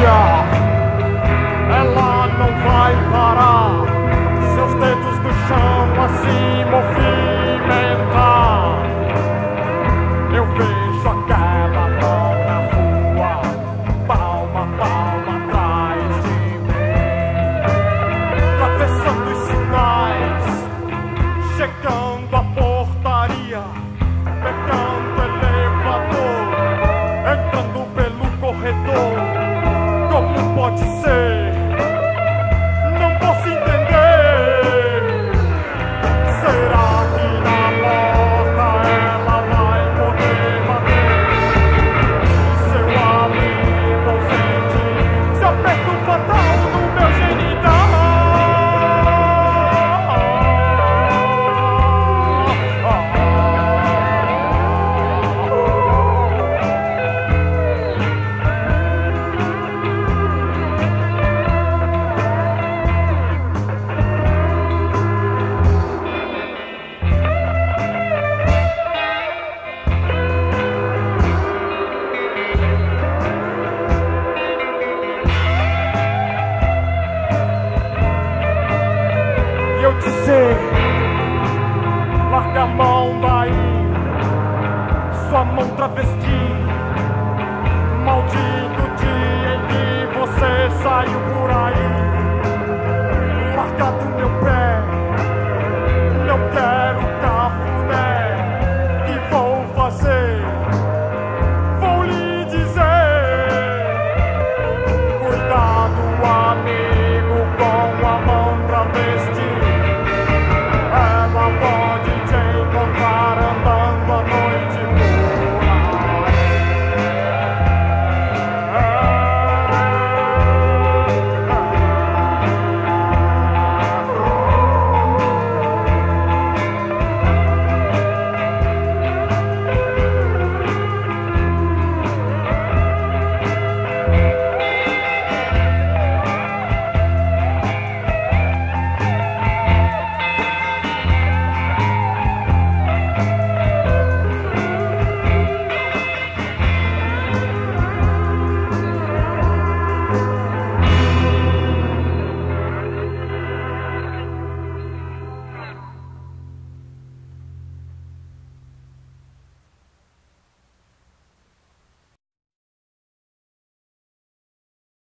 Yeah. Largue a mão daí, sua mão travesti. Maldito dia em que você saiu por aí.